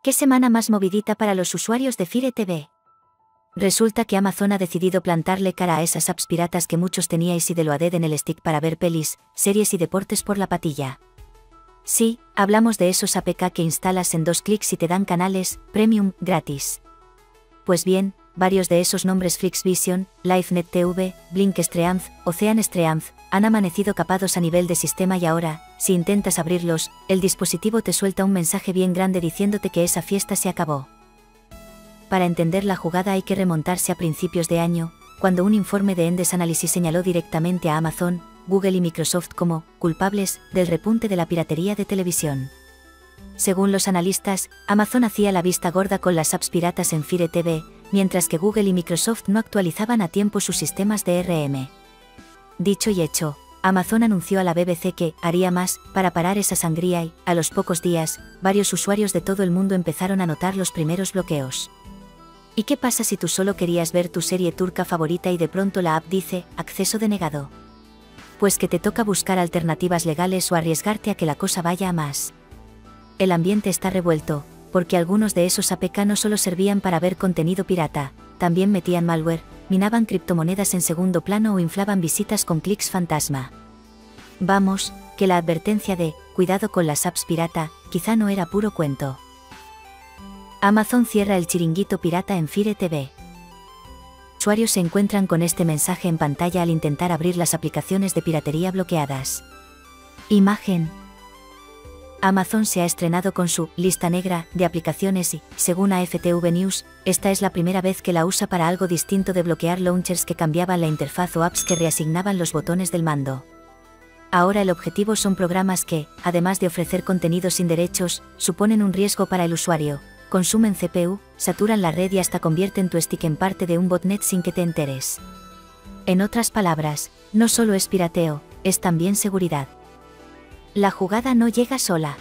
¿Qué semana más movidita para los usuarios de Fire TV? Resulta que Amazon ha decidido plantarle cara a esas apps piratas que muchos teníais y de lo ADED en el stick para ver pelis, series y deportes por la patilla. Sí, hablamos de esos APK que instalas en dos clics y te dan canales, premium, gratis. Pues bien, varios de esos nombres FlixVision, LiveNet TV, Blink Streamth, Ocean Streamth, han amanecido capados a nivel de sistema y ahora, si intentas abrirlos, el dispositivo te suelta un mensaje bien grande diciéndote que esa fiesta se acabó. Para entender la jugada hay que remontarse a principios de año, cuando un informe de Endes Analysis señaló directamente a Amazon, Google y Microsoft como culpables del repunte de la piratería de televisión. Según los analistas, Amazon hacía la vista gorda con las apps piratas en Fire TV, mientras que Google y Microsoft no actualizaban a tiempo sus sistemas de RM. Dicho y hecho, Amazon anunció a la BBC que haría más para parar esa sangría y, a los pocos días, varios usuarios de todo el mundo empezaron a notar los primeros bloqueos. ¿Y qué pasa si tú solo querías ver tu serie turca favorita y de pronto la app dice, acceso denegado? Pues que te toca buscar alternativas legales o arriesgarte a que la cosa vaya a más. El ambiente está revuelto, porque algunos de esos APK no solo servían para ver contenido pirata, también metían malware, minaban criptomonedas en segundo plano o inflaban visitas con clics fantasma. Vamos, que la advertencia de, cuidado con las apps pirata, quizá no era puro cuento. Amazon cierra el chiringuito pirata en Fire TV. Usuarios se encuentran con este mensaje en pantalla al intentar abrir las aplicaciones de piratería bloqueadas. Imagen. Amazon se ha estrenado con su lista negra de aplicaciones y, según AFTV News, esta es la primera vez que la usa para algo distinto de bloquear launchers que cambiaban la interfaz o apps que reasignaban los botones del mando. Ahora el objetivo son programas que, además de ofrecer contenido sin derechos, suponen un riesgo para el usuario, consumen CPU, saturan la red y hasta convierten tu stick en parte de un botnet sin que te enteres. En otras palabras, no solo es pirateo, es también seguridad. La jugada no llega sola.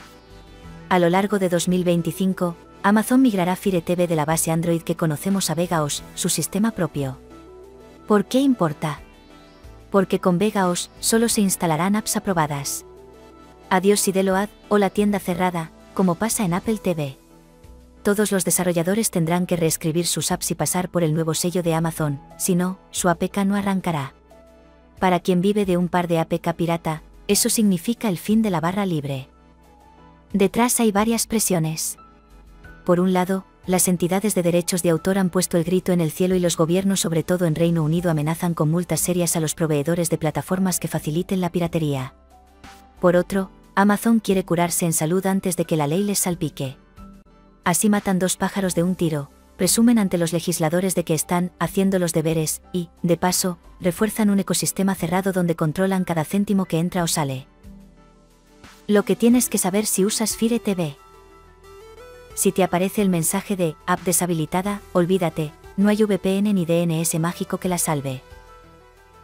A lo largo de 2025, Amazon migrará Fire TV de la base Android que conocemos a VegaOS, su sistema propio. ¿Por qué importa? Porque con VegaOS solo se instalarán apps aprobadas. Adiós Sideload o la tienda cerrada, como pasa en Apple TV todos los desarrolladores tendrán que reescribir sus apps y pasar por el nuevo sello de Amazon, si no, su APK no arrancará. Para quien vive de un par de APK pirata, eso significa el fin de la barra libre. Detrás hay varias presiones. Por un lado, las entidades de derechos de autor han puesto el grito en el cielo y los gobiernos, sobre todo en Reino Unido, amenazan con multas serias a los proveedores de plataformas que faciliten la piratería. Por otro, Amazon quiere curarse en salud antes de que la ley les salpique. Así matan dos pájaros de un tiro, presumen ante los legisladores de que están haciendo los deberes y, de paso, refuerzan un ecosistema cerrado donde controlan cada céntimo que entra o sale. Lo que tienes que saber si usas Fire TV. Si te aparece el mensaje de app deshabilitada, olvídate, no hay VPN ni DNS mágico que la salve.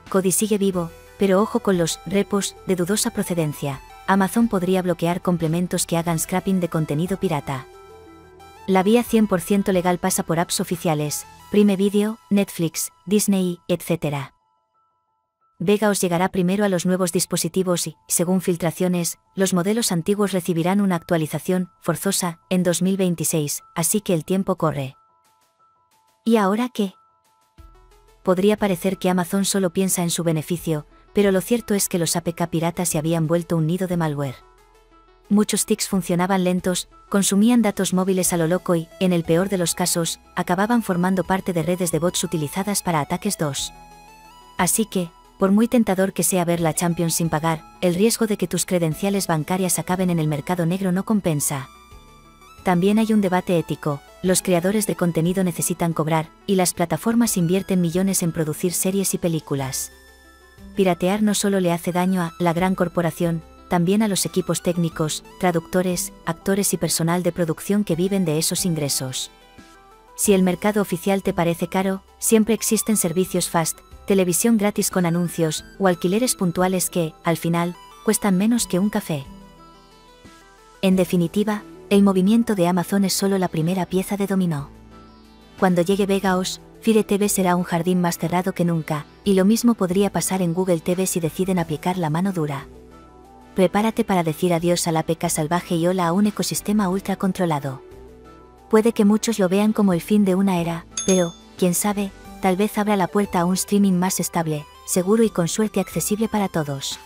Kodi sigue vivo, pero ojo con los repos de dudosa procedencia. Amazon podría bloquear complementos que hagan scrapping de contenido pirata. La vía 100% legal pasa por apps oficiales, Prime Video, Netflix, Disney, etc. Vega os llegará primero a los nuevos dispositivos y, según filtraciones, los modelos antiguos recibirán una actualización forzosa en 2026, así que el tiempo corre. ¿Y ahora qué? Podría parecer que Amazon solo piensa en su beneficio, pero lo cierto es que los APK piratas se habían vuelto un nido de malware muchos tics funcionaban lentos, consumían datos móviles a lo loco y, en el peor de los casos, acababan formando parte de redes de bots utilizadas para ataques 2. Así que, por muy tentador que sea ver la Champions sin pagar, el riesgo de que tus credenciales bancarias acaben en el mercado negro no compensa. También hay un debate ético, los creadores de contenido necesitan cobrar, y las plataformas invierten millones en producir series y películas. Piratear no solo le hace daño a la gran corporación, también a los equipos técnicos, traductores, actores y personal de producción que viven de esos ingresos. Si el mercado oficial te parece caro, siempre existen servicios fast, televisión gratis con anuncios o alquileres puntuales que, al final, cuestan menos que un café. En definitiva, el movimiento de Amazon es solo la primera pieza de dominó. Cuando llegue VegaOS, Fire TV será un jardín más cerrado que nunca, y lo mismo podría pasar en Google TV si deciden aplicar la mano dura prepárate para decir adiós a la peca salvaje y hola a un ecosistema ultra controlado. Puede que muchos lo vean como el fin de una era, pero, quién sabe, tal vez abra la puerta a un streaming más estable, seguro y con suerte accesible para todos.